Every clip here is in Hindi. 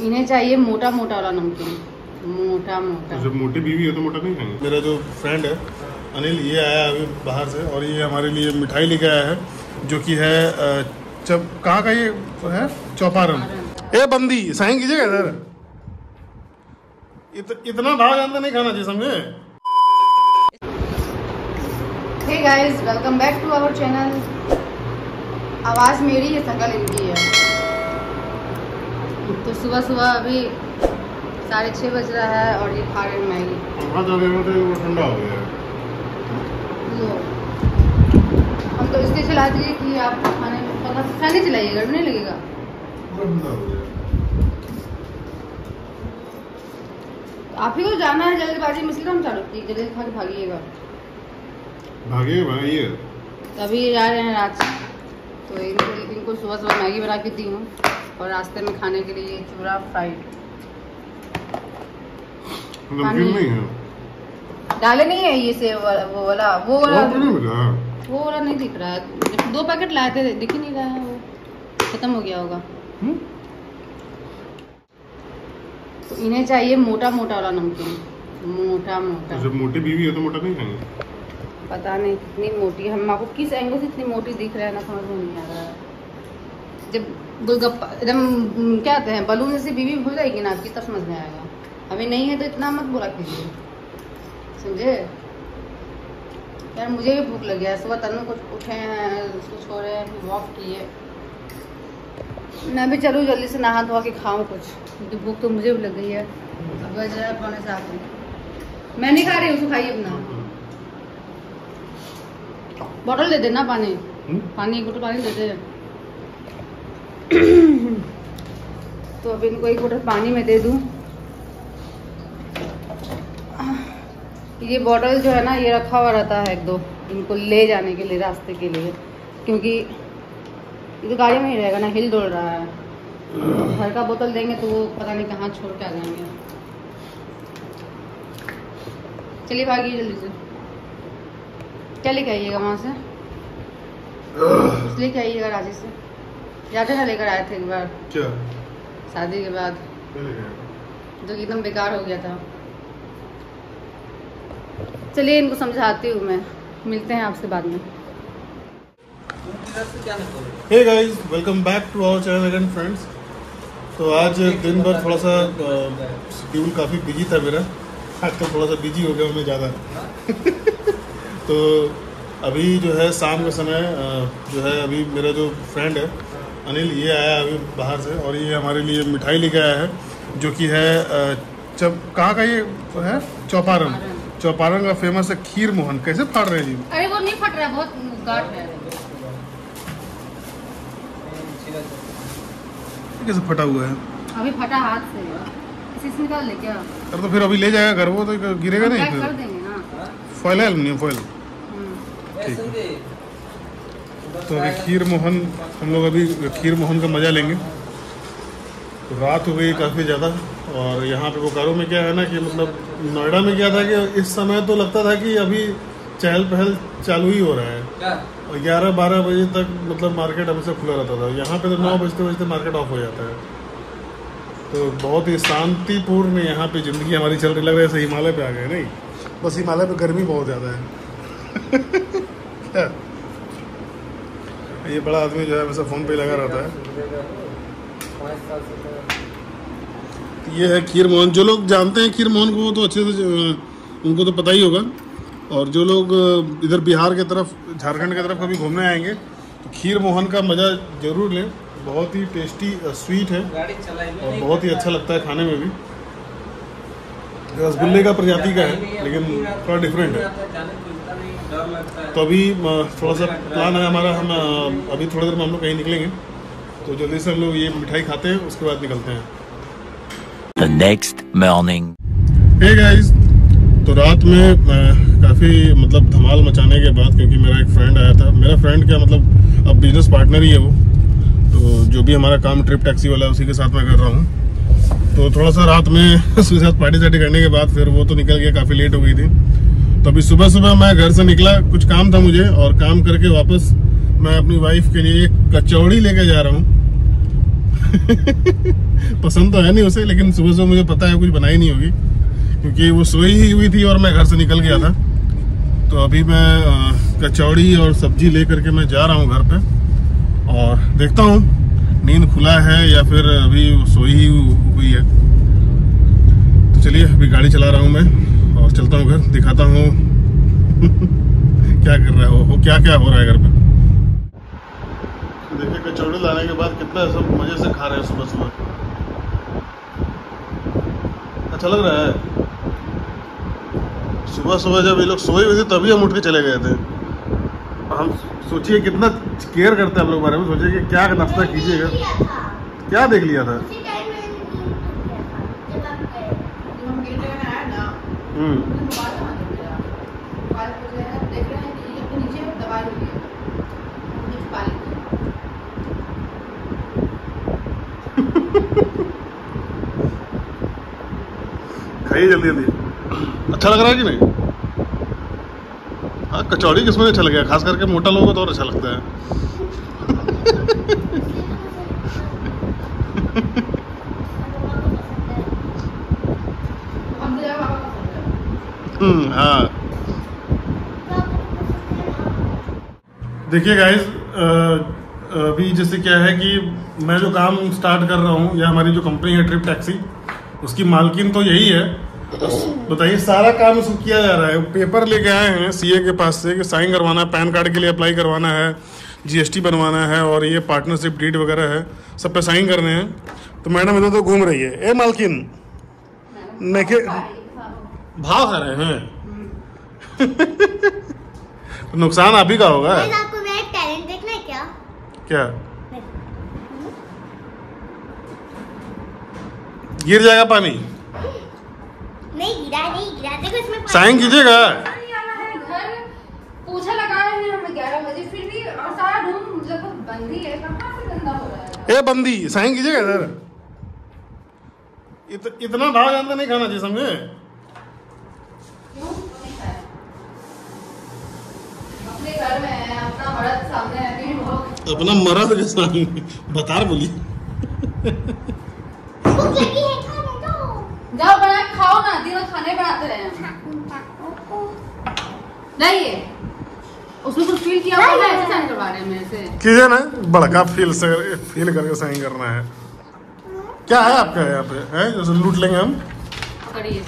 इन्हें चाहिए मोटा मोटा वाला नमकीन। मोटा मोटा जब मोटी बीवी है तो मोटा नहीं खाएँगे। मेरा जो फ्रेंड है अनिल ये आया अभी बाहर से और ये हमारे लिए मिठाई लेके आया है जो कि है चप कहाँ का ये है? चौपारण। ए बंदी साइन कीजिएगा इधर। इत, इतना भाव जानता नहीं खाना चाहिए समझे? Hey guys welcome back to our channel आवाज़ मेरी है शकल इनकी है। तो सुबह सुबह अभी साढ़े छः बज रहा है और ये खा रहे हैं मैगी। ठंडा हो गया लो। हम तो इसलिए चला दिए कि आप खाने पता खाने चलाइए गर्म नहीं लगेगा। हो आप ही को जाना है जल्दबाजी में इसलिए हम चालू की? जल्दी खा के भागिएगा। भागे भाई तभी जा रहे हैं रात तो इनको इनको सुबह सुबह मैगी बना के दी हूँ और रास्ते में खाने के लिए चूड़ा फ्राइड। है? डाले नहीं है ये से वो वाला वो वाला तो नहीं वो वाला नहीं दिख रहा है। दो पैकेट लाए थे दिख ही नहीं रहा है वो। खत्म हो गया होगा। हम्म? तो इन्हें चाहिए मोटा मोटा वाला नमकीन। मोटा मोटा जब मोटी बीवी है तो मोटा नहीं खाएँगे? पता नहीं कितनी मोटी हम आपको किस एंगल से इतनी मोटी दिख रहा है ना समझ में नहीं आ रहा है। जब गोलगप्पा एकदम क्या कहते हैं, बलून जैसी बीवी हो जाएगी ना आपकी, तब समझ में आएगा। अभी नहीं है तो इतना मत बोला कीजिए। समझे? यार मुझे भी भूख लगी है। सुबह तनु कुछ उठे हैं उसको छोड़े हैं वॉक किए। मैं भी चलूँ, जल्दी से नहा धोवा के खाऊं कुछ, क्योंकि भूख तो मुझे भी लग गई है। अब पौने सात में मैं नहीं खा रही उसको खाइए अपना। बॉटल दे देना पानी। हम्म? पानी एक बोतल पानी दे दे। तो अब इनको एक बोतल पानी में दे दूँ। ये बॉटल जो है ना ये रखा हुआ रहता है एक दो इनको ले जाने के लिए रास्ते के लिए। क्योंकि ये तो गाड़ी में ही रहेगा ना हिल डोल रहा है। घर का बोतल देंगे तो वो पता नहीं कहाँ छोड़ के आ जाएँगे। चलिए भागिए जल्दी से। क्या लेके आइएगा वहाँ से? कुछ लेके आइएगा रांची से। जाते ना लेकर आए थे एक बार। क्या? शादी के बाद? जो कि एकदम बेकार हो गया था। चलिए इनको समझाती हूँ मैं। मिलते हैं आपसे बाद में। Hey guys welcome back to our channel again friends तो आज दिन भर थोड़ा सा शेड्यूल काफ़ी बिज़ी था मेरा। आज तो थोड़ा सा बिज़ी हो गया मैं ज़्यादा। तो अभी जो है शाम के समय जो है अभी मेरा जो फ्रेंड है अनिल ये आया अभी बाहर से और ये हमारे लिए मिठाई लेके आया है जो कि है चप कहाँ का ये है? चौपारण। चौपारण। का फ़ेमस है खीर मोहन। कैसे फाड़ रहे हैं जी? अरे वो नहीं फट रहा है बहुत गाढ़ है। कैसे फटा हुआ है? अभी फटा हाथ से। इसी निकाल ले क्या अरे तो फिर अभी ले जाएगा घर वो तो गिरेगा नहीं फॉइल है। एल्यूमिनियम फॉइल हम्म। है। तो अभी खीर मोहन हम लोग अभी खीर मोहन का मज़ा लेंगे। तो रात हो गई काफ़ी ज़्यादा और यहाँ पे बोकारो में क्या है ना कि मतलब नोएडा में क्या था कि इस समय तो लगता था कि अभी चहल पहल चालू ही हो रहा है। और ग्यारह बारह बजे तक मतलब मार्केट हमेशा खुला रहता था। यहाँ पे तो नौ बजते बजते मार्केट ऑफ़ हो जाता है। तो बहुत ही शांतिपूर्ण यहाँ पे ज़िंदगी हमारी चल रही लग रहा है हिमालय पे आ गए नहीं? बस हिमालय पे गर्मी बहुत ज़्यादा है। क्या ये बड़ा आदमी जो है वैसे फ़ोन पे लगा रहता है। ये है खीर मोहन। जो लोग जानते हैं खीर मोहन को तो अच्छे से उनको तो पता ही होगा। और जो लोग इधर बिहार के तरफ़ झारखंड की तरफ़ कभी घूमने आएँगे तो खीर मोहन का मज़ा ज़रूर लें। बहुत ही टेस्टी स्वीट है। और बहुत ही अच्छा लगता है खाने में भी। रसगुल्ले का प्रजाति का है लेकिन थोड़ा डिफरेंट है। तो अभी थोड़ा सा प्लान है हमारा हम अभी थोड़ी देर में हम लोग कहीं निकलेंगे। तो जल्दी से हम लोग ये मिठाई खाते हैं उसके बाद निकलते हैं। The next morning. Hey guys तो रात में काफ़ी मतलब धमाल मचाने के बाद क्योंकि मेरा एक फ्रेंड आया था मेरा फ्रेंड क्या मतलब अब बिज़नेस पार्टनर ही है वो। तो जो भी हमारा काम ट्रिप टैक्सी वाला है उसी के साथ मैं कर रहा हूँ। तो थोड़ा सा रात में उसके साथ पार्टी सार्टी करने के बाद फिर वो तो निकल गया काफ़ी लेट हो गई थी। तो अभी सुबह सुबह मैं घर से निकला, कुछ काम था मुझे और काम करके वापस मैं अपनी वाइफ के लिए एक कचौड़ी लेके जा रहा हूँ। पसंद तो है नहीं उसे, लेकिन सुबह सुबह मुझे पता है कुछ बनाई नहीं होगी, क्योंकि वो सोई ही हुई थी और मैं घर से निकल गया था। तो अभी मैं कचौड़ी और सब्ज़ी लेकर के मैं जा रहा हूँ घर पे और देखता हूँ, नींद खुला है या फिर अभी सोई ही हुई है। तो चलिए, अभी गाड़ी चला रहा हूँ मैं। और चलता हूँ घर, दिखाता हूँ। क्या कर रहा है वो? क्या क्या हो रहा है घर पे? देखिए कचौड़ी लाने के बाद कितना सब मज़े से खा रहे हैं सुबह सुबह। अच्छा लग रहा है। सुबह सुबह जब ये लोग सोए हुए थे, तभी हम उठ के चले गए थे। हम सोचिए कितना केयर करते हैं हम लोग बारे में, सोचिए कि क्या नाश्ता कीजिएगा। क्या देख लिया था हम्म खाइए जल्दी जल्दी। अच्छा लग रहा है कि नहीं? हाँ कचौड़ी किसमें अच्छा लगेगा? खास करके मोटा लोगों को तो और अच्छा लगता है। हाँ। देखिए गाइस अभी जैसे क्या है कि मैं जो काम स्टार्ट कर रहा हूँ या हमारी जो कंपनी है ट्रिप टैक्सी उसकी मालकिन तो यही है। बताइए सारा काम उसको किया जा रहा है? पेपर लेके आए हैं सीए के पास से कि साइन करवाना है पैन कार्ड के लिए अप्लाई करवाना है जीएसटी बनवाना है और ये पार्टनरशिप डीड वगैरह है सब पे साइन करने हैं। तो मैडम इधर तो घूम रही है। ए मालकिन नेके भाव रहे हैं। तो नुकसान आप ही का होगा। गाइस आपको मेरा टैलेंट देखना है क्या? क्या? गिर जाएगा पानी। नहीं गिरा नहीं गिरा। देखो इसमें पानी- साइन कीजिएगा। घर। पोछा लगाए हैं हम बजे। फिर भी और सारा रूम लगभग बंद ही है। कहाँ से गंदा हो रहा है? ए बंदी साइन कीजिएगा सर इत, इतना भाव जानते नहीं खाना चाहिए समझे क्यों नहीं खाया? अपने में अपना मर्द सामने है। अपना मर्द के सामने? बता बोली भूख लगी है खाने दो। जाओ बना खाओ ना दिनों खाने बनाते रहे। नहीं है। उसने कुछ फील किया होगा ऐसे साइन करवा रहे हैं मेरे से। कीजिए ना बड़का फील से फील करके साइन करना है। क्या है आपका यहाँ पे? है? जैसे लूट लेंगे हम? करिए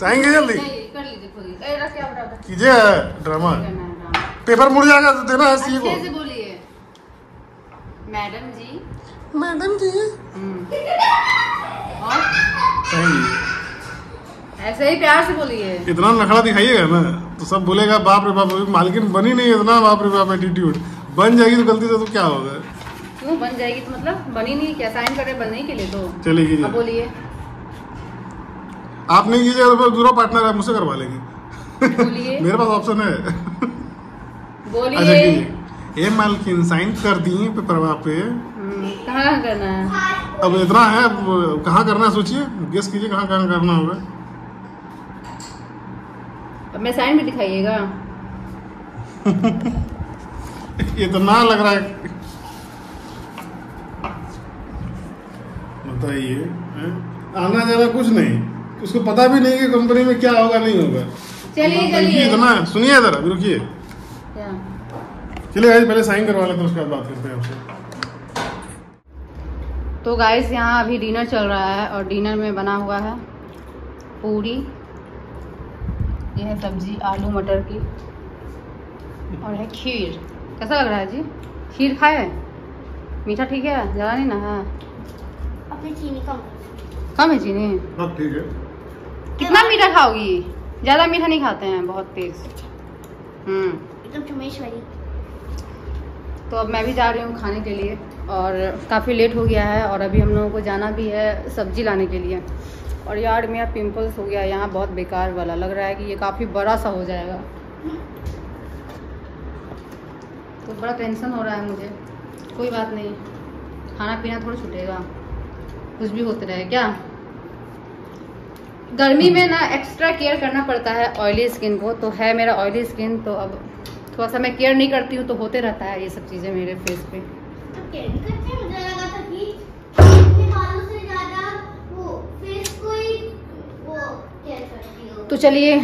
साइन कीजिए जल्दी। कीजिए ड्रामा। पेपर मुड़ जाएगा तो देना है को बोलिए। मैडम जी। मैडम जी। हम्म। और? साइन ऐसे ही प्यार से बोलिए। इतना नखड़ा दिखाइएगा ना तो सब बोलेगा बाप रे बाप मालकिन बनी नहीं इतना बाप रे बाप एटीट्यूड बन जाएगी तो गलती से तो क्या होगा? क्यों बन जाएगी? तो मतलब बनी नहीं क्या साइन करे बनने के लिए तो? कीजिए। बोलिए। आप नहीं कीजिए तो दूसरा पार्टनर है मुझसे करवा लेंगे। मेरे पास ऑप्शन है। अच्छा बोलिए कीजिए ए मालकिन साइन कर दिए पेपरवा पे। हम्म, कहाँ करना है? अब इतना है कहाँ करना है सोचिए। गेस कीजिए कहाँ कहाँ करना होगा। अब मैं साइन भी दिखाइएगा। इतना लग रहा है। बताइए आना जाना कुछ नहीं। उसको पता भी नहीं कि कंपनी में क्या होगा नहीं होगा। चलिए चलिए। इतना सुनिए इधर अभी रुकिए। चलिए गाइस पहले साइन करवा लेते हैं उसके बाद बात करते हैं आपसे। तो गाइस यहाँ अभी डिनर चल रहा है और डिनर में बना हुआ है पूरी। ये है सब्ज़ी आलू मटर की। और है खीर। कैसा लग रहा है जी? खीर खाए? मीठा ठीक है? ज़्यादा नहीं ना? है। अपनी चीनी कम। कम है चीनी? अब ठीक है। कितना मीठा खाओगी? ज़्यादा मीठा नहीं खाते हैं बहुत तेज। हम्म। तो अब मैं भी जा रही हूँ खाने के लिए और काफ़ी लेट हो गया है और अभी हम लोगों को जाना भी है सब्ज़ी लाने के लिए। और यार मेरा पिंपल्स हो गया यहाँ बहुत बेकार वाला। लग रहा है कि ये काफ़ी बड़ा सा हो जाएगा। तो बड़ा टेंशन हो रहा है मुझे। कोई बात नहीं। खाना पीना थोड़ा छूटेगा। कुछ भी होते रहे। क्या? गर्मी में ना एक्स्ट्रा केयर करना पड़ता है ऑयली स्किन को तो है मेरा ऑयली स्किन तो अब थोड़ा सा मैं केयर नहीं करती हूँ तो होते रहता है ये सब चीज़ें मेरे फेस पे। सब केयर भी करते हैं मुझे लगा था कि अपने बालों से ज़्यादा वो फेस को ही वो केयर करती हो। तो चलिए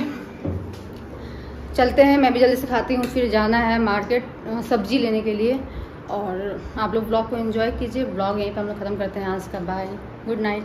चलते हैं मैं भी जल्दी से खाती हूँ फिर जाना है मार्केट सब्ज़ी लेने के लिए। और आप लोग ब्लॉग को एंजॉय कीजिए ब्लॉग यहीं पर हम लोग ख़त्म करते हैं आज का बाय गुड नाइट